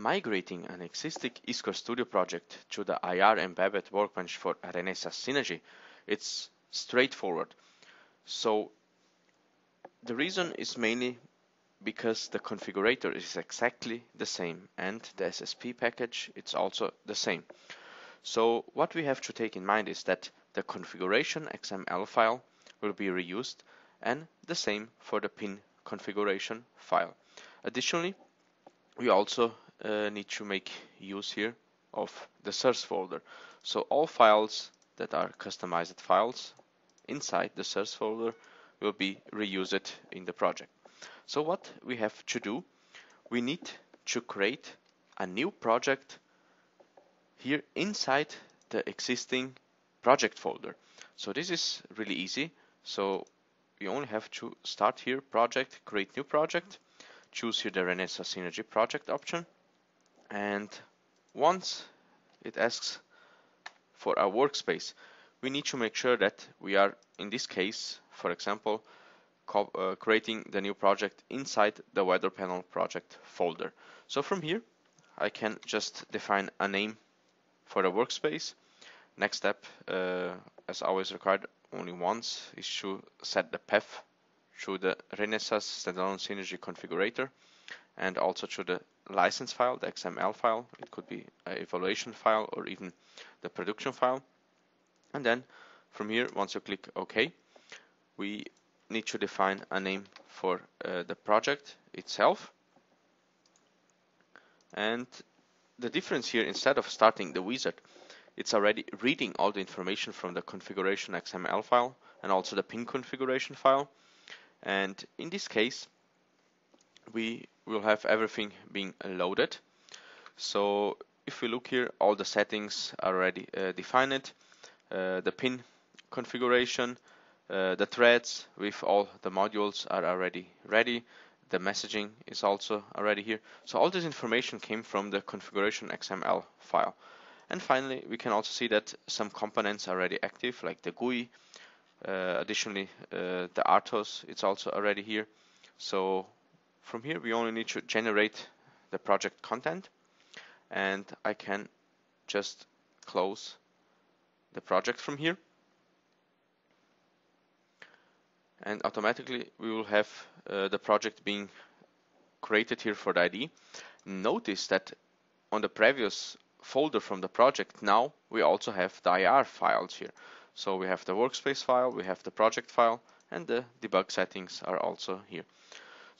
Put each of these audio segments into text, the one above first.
Migrating an existing e2 studio project to the IAR embedded workbench for Renesas Synergy, it's straightforward. So the reason is mainly because the configurator is exactly the same and the SSP package it's also the same. So what we have to take in mind is that the configuration XML file will be reused and the same for the pin configuration file. Additionally, we also Uh, need to make use here of the source folder. So all files that are customized files inside the source folder will be reused in the project. So what we have to do, we need to create a new project here inside the existing project folder. So this is really easy. So we only have to start here project, create new project, choose here the Renesas Synergy project option. And once it asks for a workspace, we need to make sure that we are, in this case, for example, uh, creating the new project inside the weather panel project folder. So from here, I can just define a name for the workspace. Next step, uh, as always required only once, is to set the path through the Renesas standalone Synergy configurator and also to the license file, the XML file. It could be an evaluation file or even the production file. And then from here, once you click OK, we need to define a name for uh, the project itself. And the difference here, instead of starting the wizard, it's already reading all the information from the configuration XML file and also the pin configuration file. And in this case, we will have everything being loaded. So if we look here, all the settings are already uh, defined. Uh, the pin configuration, uh, the threads with all the modules are already ready. The messaging is also already here. So all this information came from the configuration XML file. And finally, we can also see that some components are already active, like the GUI. Uh, additionally, uh, the RTOS it's also already here. So from here, we only need to generate the project content. And I can just close the project from here. and automatically we will have uh, the project being created here for the ID. Notice that on the previous folder from the project now we also have the IAR files here. So we have the workspace file, we have the project file and the debug settings are also here.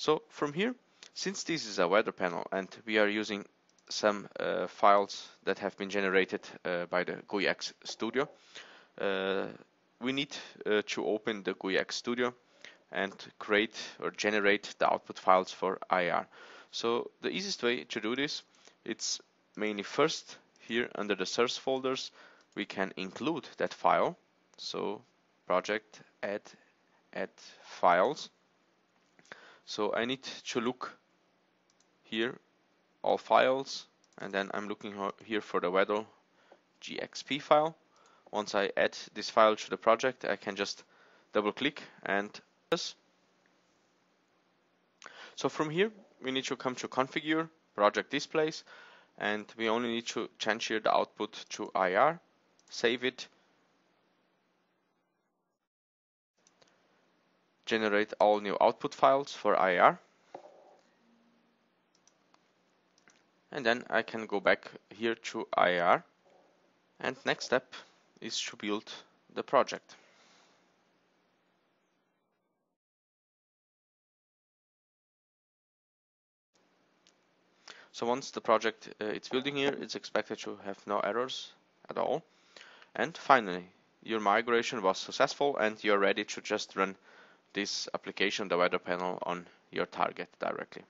So from here, since this is a weather panel and we are using some uh, files that have been generated uh, by the GUIX Studio, uh, we need uh, to open the GUIX Studio and create or generate the output files for IAR. So the easiest way to do this, it's mainly first here under the source folders, we can include that file. So project add add files. So I need to look here all files and then I'm looking here for the weather GXP file once I add this file to the project, I can just double click and this. So from here, we need to come to configure project displays and we only need to change here the output to IAR, save it, generate all new output files for IAR. And then I can go back here to IAR. And next step is to build the project. So once the project uh, it's building here, it's expected to have no errors at all. And finally, your migration was successful and you're ready to just run this application, the weather panel, on your target directly.